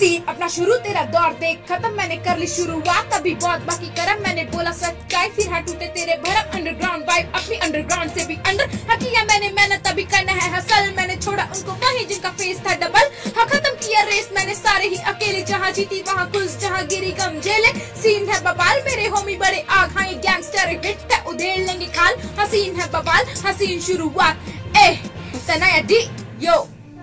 Scene अपना शुरू तेरा दौर देख, खत्म मैंने कर ली शुरुआत। अभी बहुत बाकी करम मैंने बोला सच्चाई फिर हाँ टूटे तेरे भरम अंडरग्राउंड वाइब अपनी अंडरग्राउंड से भी अंडर हाँ किया मैंने मेहनत तभी करना है हसल मैंने छोड़ा उनको वही जिनका फेस था डबल हाँ खत्म किया रेस मैंने सारे ही अकेले, जहाँ जीती वहाँ खुश, जहाँ गिरी गम जेले। सीन है बबाल मेरे होमी बड़े आग हाँ गैंगस्टर हिट है, उधेड़ लेंगे काल हसीन है बबाल हसीन शुरुआत। ए Tanaya D yo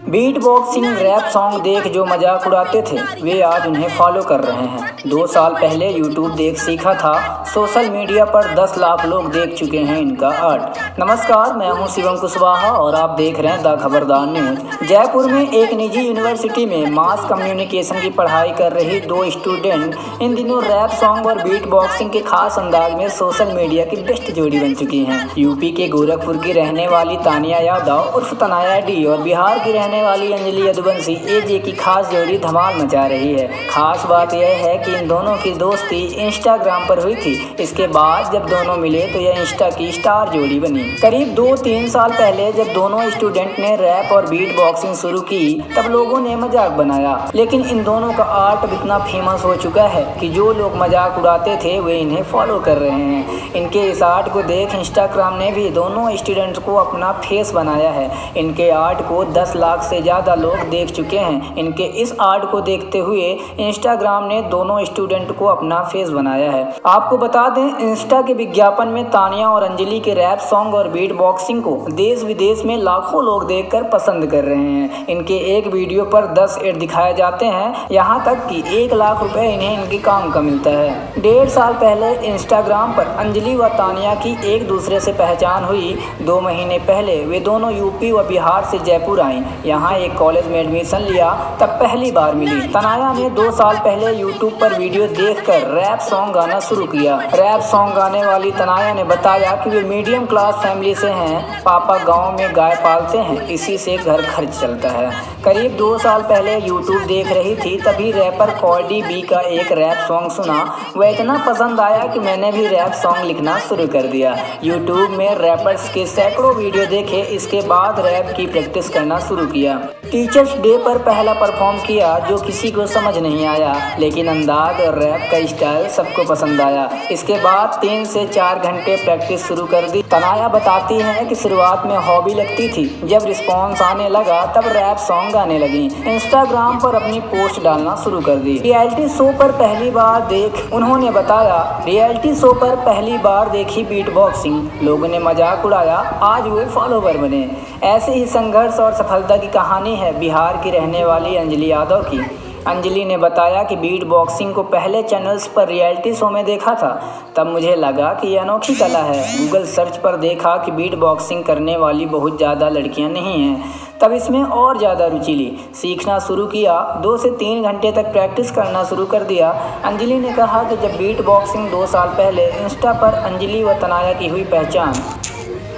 beat boxing rap song देख जो मज़ाक उड़ाते थे वे आज उन्हें फॉलो कर रहे हैं। दो साल पहले यूट्यूब देख सीखा था सोशल मीडिया पर 10 लाख लोग देख चुके हैं इनका आर्ट नमस्कार मैं हूँ शिवम कुशवाहा और आप देख रहे हैं द खबरदार न्यूज़। जयपुर में एक निजी यूनिवर्सिटी में मास कम्युनिकेशन की पढ़ाई कर रही दो स्टूडेंट इन दिनों रैप सॉन्ग और बीट बॉक्सिंग के खास अंदाज में सोशल मीडिया की बेस्ट जोड़ी बन चुकी हैं। यूपी के गोरखपुर की रहने वाली तानिया यादव उर्फ़ तनाया डी और बिहार की रहने वाली अंजलि यदुवंशी एजे की खास जोड़ी धमाल मचा रही है। खास बात यह है कि इन दोनों की दोस्ती इंस्टाग्राम पर हुई थी। इसके बाद जब दोनों मिले तो यह इंस्टा की स्टार जोड़ी बनी। करीब दो तीन साल पहले जब दोनों स्टूडेंट ने रैप और बीट बॉक्सिंग शुरू की, तब लोगों ने मज़ाक बनाया। लेकिन इन दोनों का आर्ट इतना फ़ेमस हो चुका है कि जो लोग मज़ाक उड़ाते थे, वे इन्हें फॉलो कर रहे हैं। इनके इस आर्ट को देख इंस्टाग्राम ने भी दोनों स्टूडेंट्स को अपना फेस बनाया है। इनके आर्ट को 10 लाख से ज़्यादा लोग देख चुके हैं। इनके इस आर्ट को देखते हुए इंस्टाग्राम ने दोनों स्टूडेंट को अपना फेस बनाया है। आपको बता दें, इंस्टा के विज्ञापन में तानिया और अंजलि के रैप सॉन्ग और बीट बॉक्सिंग को देश विदेश में लाखों लोग देखकर पसंद कर रहे हैं। इनके एक वीडियो पर 10 एड दिखाए जाते हैं। यहाँ तक कि एक लाख रुपए इन्हें इनके काम का मिलता है। डेढ़ साल पहले इंस्टाग्राम पर अंजलि व तानिया की एक दूसरे से पहचान हुई। दो महीने पहले वे दोनों यूपी व बिहार से जयपुर आई। यहाँ एक कॉलेज में एडमिशन लिया, तब पहली बार मिली। तनाया ने दो साल पहले यूट्यूब पर वीडियो देखकर रैप सॉन्ग गाना शुरू किया। रैप सॉन्ग गाने वाली तनाया ने बताया कि वे मीडियम क्लास फैमिली से हैं, पापा गाँव में गाय पालते हैं, इसी से घर खर्च चलता है। करीब दो साल पहले यूट्यूब देख रही थी, तभी रैपर कॉर्डी बी का एक रैप सॉन्ग सुना। वह इतना पसंद आया कि मैंने भी रैप सॉन्ग लिखना शुरू कर दिया। यूट्यूब में रैपर्स के सैकड़ों वीडियो देखे, इसके बाद रैप की प्रैक्टिस करना शुरू किया। друзья. टीचर्स डे पर पहला परफॉर्म किया, जो किसी को समझ नहीं आया, लेकिन अंदाज और रैप का स्टाइल सबको पसंद आया। इसके बाद तीन से चार घंटे प्रैक्टिस शुरू कर दी। तनाया बताती है कि शुरुआत में हॉबी लगती थी। जब रिस्पॉन्स आने लगा, तब रैप सॉन्ग गाने लगी। इंस्टाग्राम पर अपनी पोस्ट डालना शुरू कर दी। रियलिटी शो पर पहली बार देख, उन्होंने बताया रियलिटी शो पर पहली बार देखी बीट बॉक्सिंग लोगों ने मज़ाक उड़ाया, आज वो फॉलोवर बने. ऐसे ही संघर्ष और सफलता की कहानी है बिहार की रहने वाली अंजलि यादव की। अंजलि ने बताया कि बीट बॉक्सिंग को पहले चैनल्स पर रियलिटी शो में देखा था। तब मुझे लगा कि यह अनोखी कला है। गूगल सर्च पर देखा कि बीट बॉक्सिंग करने वाली बहुत ज़्यादा लड़कियाँ नहीं हैं। तब इसमें और ज़्यादा रुचि ली। सीखना शुरू किया। दो से तीन घंटे तक प्रैक्टिस करना शुरू कर दिया। अंजलि ने कहा कि जब बीट बॉक्सिंग दो साल पहले इंस्टा पर अंजलि व तनाया की हुई पहचान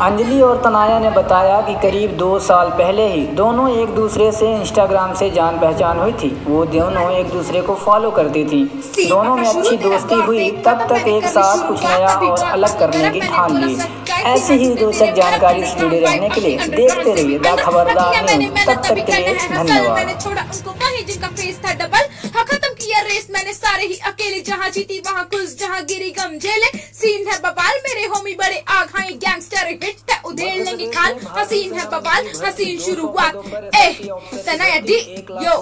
अंजलि और तनाया ने बताया कि करीब दो साल पहले ही दोनों एक दूसरे से इंस्टाग्राम से जान पहचान हुई थी। वो दोनों एक दूसरे को फॉलो करती थी। दोनों में अच्छी दोस्ती हुई तब तक एक साथ कुछ नया और अलग करने की ठान ली। ऐसी ही रोचक जानकारी से जुड़े रहने के लिए देखते रहिए द खबरदार न्यूज़ तब तक के लिए धन्यवाद। रेस मैंने सारे ही अकेले जहाँ जीती, वहाँ खुश जहाँ गिरी गम झेले। सीन है बबाल, मेरे होमी बड़े हाँ गैंगस्टर हिट है। उधेड़ लेंगे खाल, हसीन है बबाल, हसीन शुरुआत। ए, तनाया डी यो